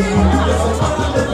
Yeah.